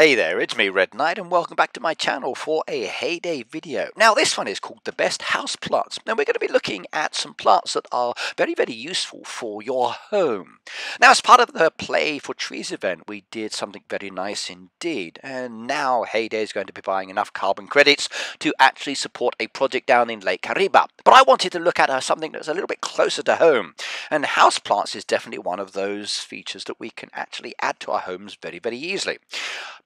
Hey there, it's me Red Knight and welcome back to my channel for a Hay Day video. Now this one is called The Best House Plants and we're going to be looking at some plants that are very very useful for your home. Now as part of the Play for Trees event we did something very nice indeed and now Hay Day is going to be buying enough carbon credits to actually support a project down in Lake Kariba. But I wanted to look at uh, something that's a little bit closer to home and house plants is definitely one of those features that we can actually add to our homes very very easily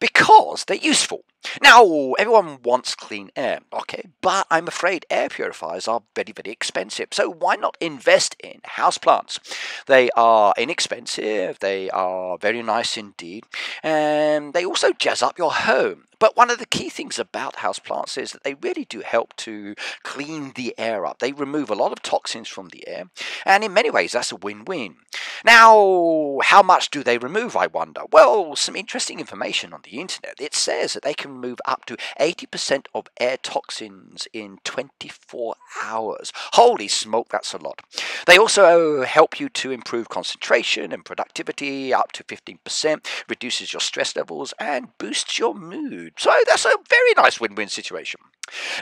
because they're useful. Now, everyone wants clean air, okay, but I'm afraid air purifiers are very, very expensive. So why not invest in houseplants? They are inexpensive, they are very nice indeed, and they also jazz up your home. But one of the key things about houseplants is that they really do help to clean the air up. They remove a lot of toxins from the air, and in many ways that's a win-win. Now, how much do they remove, I wonder? Well, some interesting information on the internet. It says that they can remove up to 80% of air toxins in 24 hours. Holy smoke, that's a lot. They also help you to improve concentration and productivity up to 15%, reduces your stress levels, and boosts your mood. So that's a very nice win win situation.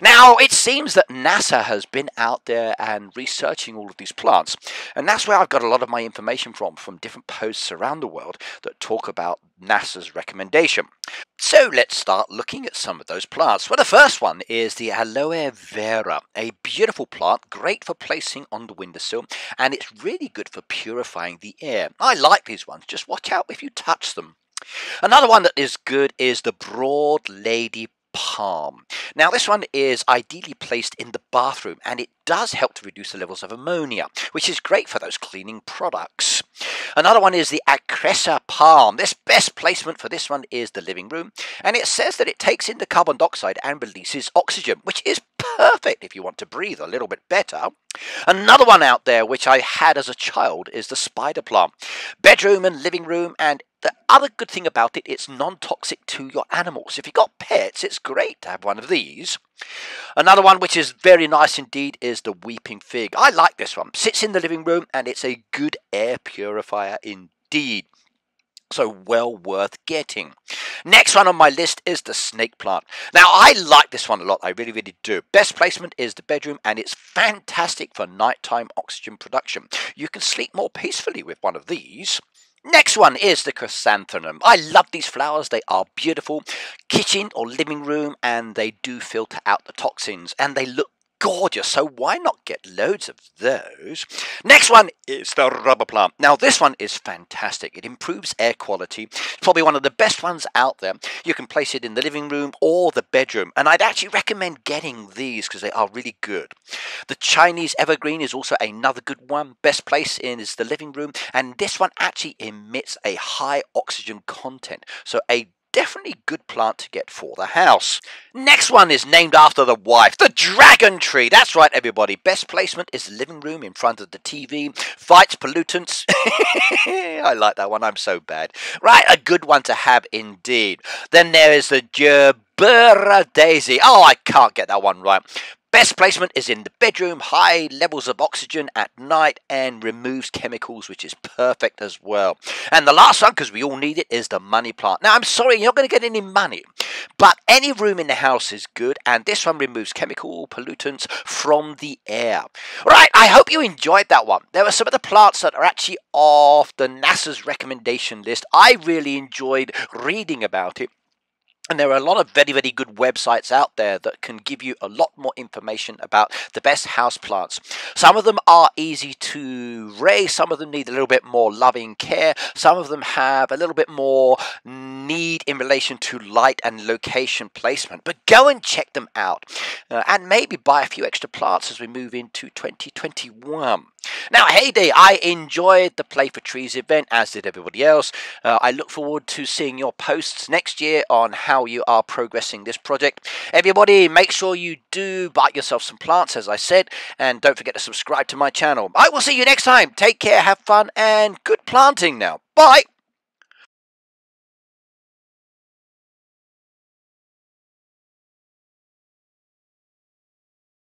Now, it seems that NASA has been out there and researching all of these plants, and that's where I've got a lot of my information from, from different posts around the world that talk about NASA's recommendation. So let's start looking at some of those plants. Well, the first one is the aloe vera, a beautiful plant, great for placing on the windowsill, and it's really good for purifying the air. I like these ones, just watch out if you touch them. Another one that is good is the broad lady palm. Now this one is ideally placed in the bathroom and it does help to reduce the levels of ammonia, which is great for those cleaning products. Another one is the Acressa palm. This best placement for this one is the living room and it says that it takes in the carbon dioxide and releases oxygen, which is perfect if you want to breathe a little bit better. Another one out there which I had as a child is the spider plant. Bedroom and living room and the other good thing about it, it's non-toxic to your animals. If you've got pets, it's great to have one of these. Another one which is very nice indeed is the weeping fig. I like this one. Sits in the living room and it's a good air purifier indeed so well worth getting. Next one on my list is the snake plant. Now, I like this one a lot. I really, really do. Best placement is the bedroom, and it's fantastic for nighttime oxygen production. You can sleep more peacefully with one of these. Next one is the chrysanthemum. I love these flowers. They are beautiful. Kitchen or living room and they do filter out the toxins and they look gorgeous, so why not get loads of those? Next one is the rubber plant. Now, this one is fantastic. It improves air quality. It's probably one of the best ones out there. You can place it in the living room or the bedroom, and I'd actually recommend getting these because they are really good. The Chinese evergreen is also another good one. Best place in is the living room, and this one actually emits a high oxygen content, so a definitely good plant to get for the house. Next one is named after the wife, the dragon tree. That's right, everybody. Best placement is the living room in front of the TV. Fights pollutants. I like that one. I'm so bad. Right, a good one to have indeed. Then there is the Gerbera daisy. Oh, I can't get that one right. Best placement is in the bedroom, high levels of oxygen at night, and removes chemicals, which is perfect as well. And the last one, because we all need it, is the money plant. Now, I'm sorry, you're not going to get any money, but any room in the house is good, and this one removes chemical pollutants from the air. Right, I hope you enjoyed that one. There are some of the plants that are actually off the NASA's recommendation list. I really enjoyed reading about it. And there are a lot of very, very good websites out there that can give you a lot more information about the best house plants. Some of them are easy to raise, some of them need a little bit more loving care, some of them have a little bit more need in relation to light and location placement. But go and check them out uh, and maybe buy a few extra plants as we move into 2021. Now, Hay Day, I enjoyed the Play for Trees event, as did everybody else. Uh, I look forward to seeing your posts next year on how you are progressing this project. Everybody, make sure you do buy yourself some plants, as I said, and don't forget to subscribe to my channel. I will see you next time. Take care, have fun, and good planting now. Bye!